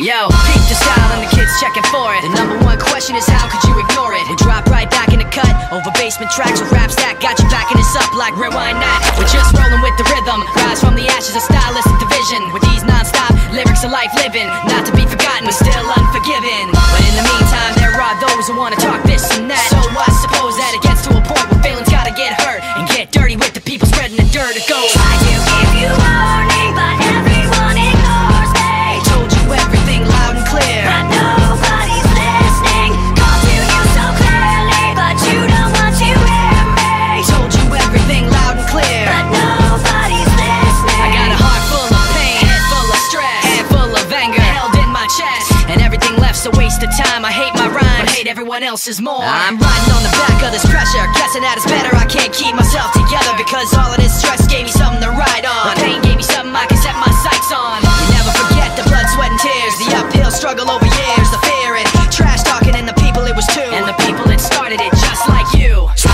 Yo, peep the style and the kids checking for it. The number one question is how could you ignore it? We drop right back in the cut over basement tracks with raps that got you backing us up like rewind that. We're just rolling with the rhythm, rise from the ashes of stylistic division. With these non-stop lyrics of life living, not to be forgotten, but still I hate my rhyme, hate everyone else's more. I'm riding on the back of this pressure, guessing that it's better. I can't keep myself together because all of this stress gave me something to ride on. The pain gave me something I can set my sights on. You never forget the blood, sweat, and tears, the uphill struggle over years, the fear and trash talking, and the people it was too, and the people that started it just like you.